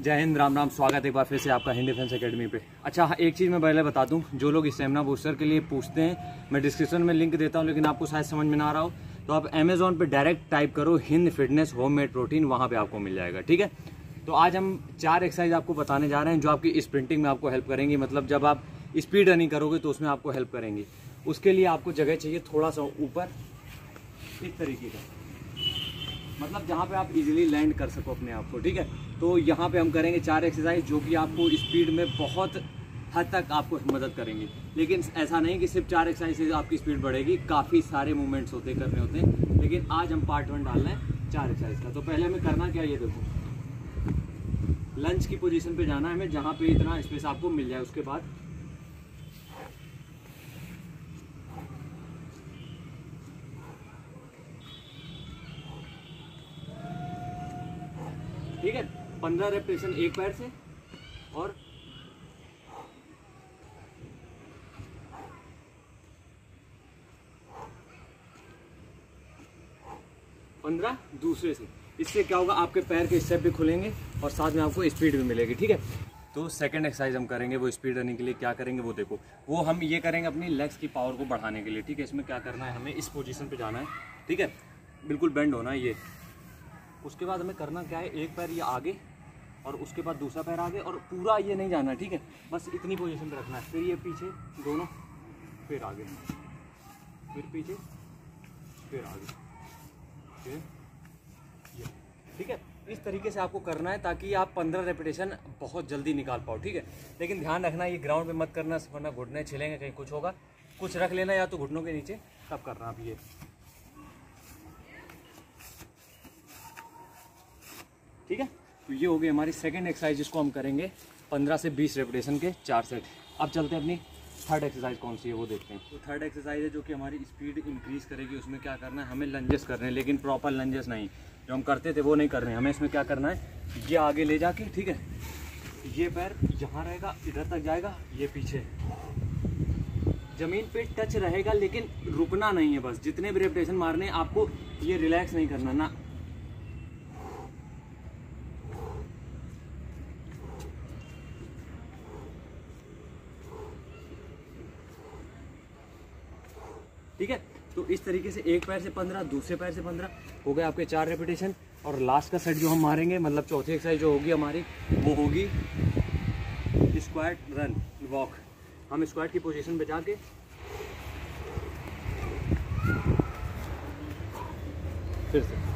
जय हिंद, राम राम, स्वागत है एक बार फिर से आपका हिंदी डिफेंस एकेडमी पे। अच्छा हाँ एक चीज़ मैं पहले बता दूँ, जो लोग स्टेमिना बूस्टर के लिए पूछते हैं, मैं डिस्क्रिप्शन में लिंक देता हूँ, लेकिन आपको शायद समझ में ना आ रहा हो तो आप अमेजोन पे डायरेक्ट टाइप करो Hind fitness home made protein वहाँ पे आपको मिल जाएगा, ठीक है? तो आज हम चार एक्सरसाइज आपको बताने जा रहे हैं, जो आपकी स्प्रिंटिंग में आपको हेल्प करेंगी मतलब जब आप स्पीड रनिंग करोगे तो उसमें आपको हेल्प करेंगी। उसके लिए आपको जगह चाहिए थोड़ा सा ऊपर, इस तरीके का। मतलब जहाँ पे आप इजीली लैंड कर सको अपने आप को, ठीक है? तो यहाँ पे हम करेंगे चार एक्सरसाइज जो कि आपको स्पीड में बहुत हद तक आपको मदद करेंगे। लेकिन ऐसा नहीं कि सिर्फ़ चार एक्सरसाइज से आपकी स्पीड बढ़ेगी, काफ़ी सारे मूवमेंट्स होते, करने होते हैं। लेकिन आज हम पार्ट वन डालना है चार एक्सरसाइज का। तो पहले हमें करना क्या ये देखो। लंच की पोजीशन पे जाना है हमें, जहाँ पे इतना स्पेस आपको मिल जाए। उसके बाद ठीक है? पंद्रह रेपिटेशन एक पैर से और पंद्रह दूसरे से। इससे क्या होगा, आपके पैर के स्टेप भी खुलेंगे और साथ में आपको स्पीड भी मिलेगी, ठीक है? तो सेकंड एक्सरसाइज हम करेंगे, वो स्पीड रनिंग के लिए क्या करेंगे, वो देखो। वो हम ये करेंगे अपनी लेग्स की पावर को बढ़ाने के लिए, ठीक है? इसमें क्या करना है, हमें इस पोजीशन पे जाना है, ठीक है? बिल्कुल बेंड होना है ये। उसके बाद हमें करना क्या है, एक पैर ये आगे और उसके बाद दूसरा पैर आगे और पूरा ये नहीं जाना, ठीक है? बस इतनी पोजीशन पे रखना है। फिर ये पीछे, दोनों, फिर आगे। फिर पीछे, फिर आगे। ये, ठीक है? इस तरीके से आपको करना है ताकि आप पंद्रह रेपिटेशन बहुत जल्दी निकाल पाओ, ठीक है? लेकिन ध्यान रखना, ये ग्राउंड पे मत करना वरना घुटने छिलेंगे, कहीं कुछ होगा। कुछ रख लेना या तो घुटनों के नीचे, तब करना आप ये। ठीक है? तो ये हो गई हमारी सेकेंड एक्सरसाइज जिसको हम करेंगे पंद्रह से बीस रेपिटेशन के चार सेट अब चलते हैं अपनी थर्ड एक्सरसाइज कौन सी है, वो देखते हैं। तो थर्ड एक्सरसाइज है जो कि हमारी स्पीड इंक्रीज करेगी, उसमें क्या करना है, हमें लंजेस करने हैं, लेकिन प्रॉपर लंजेस नहीं। जो हम करते थे, वो नहीं करने हमें इसमें क्या करना है, ये आगे ले जाके, ठीक है, ये पैर जहाँ रहेगा, इधर तक जाएगा, ये पीछे। ज़मीन पे टच रहेगा, लेकिन रुकना नहीं है बस। जितने भी रेपटेशन मारने आपको ये रिलैक्स नहीं करना, ना ठीक है? तो इस तरीके से एक पैर से पंद्रह, दूसरे पैर से पंद्रह, हो गए आपके चार रेपिटेशन और लास्ट का सेट जो हम मारेंगे मतलब चौथी एक्सरसाइज जो होगी हमारी, वो होगी स्क्वाट रन वॉक हम स्क्वाड की पोजिशन पे जाके फिर से।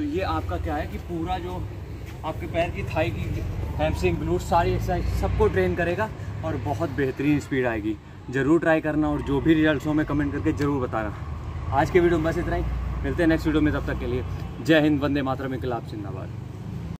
तो ये आपका क्या है कि पूरा जो आपके पैर की थाई की हैमसिंग ग्लूट सारी एक्सरसाइज सबको ट्रेन करेगा और बहुत बेहतरीन स्पीड आएगी। ज़रूर ट्राई करना और जो भी रिज़ल्ट हो, मैं कमेंट करके ज़रूर बताना। आज के वीडियो में बस इतना ही। मिलते हैं नेक्स्ट वीडियो में, तब तक के लिए जय हिंद, वंदे मातरम, इनकलाब, जिंदाबाद।